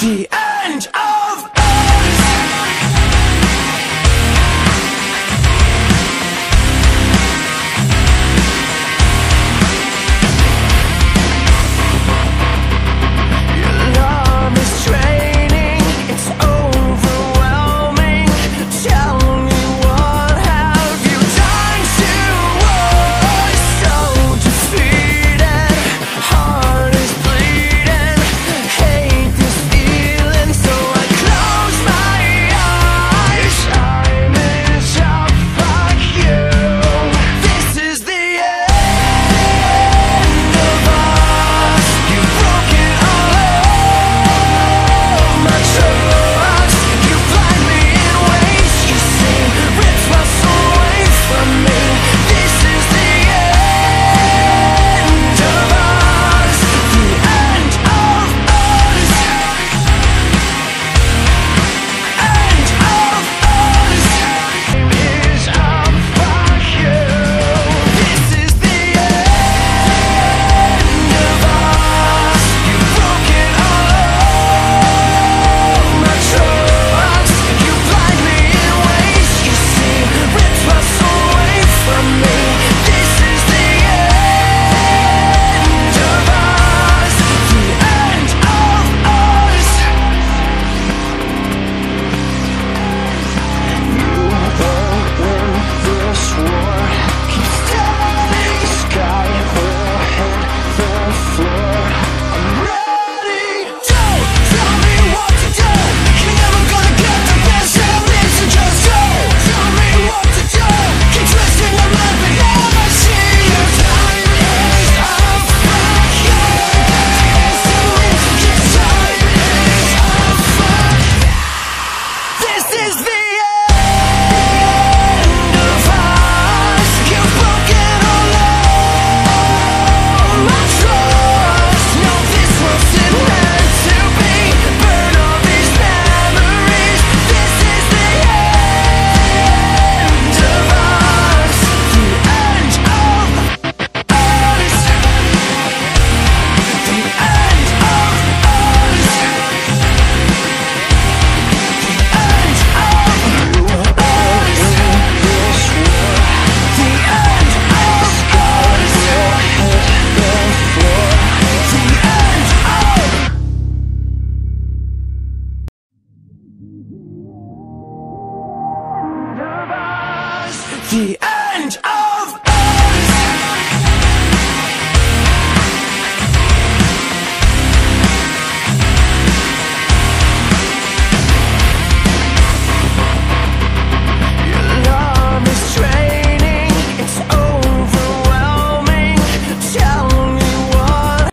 The the end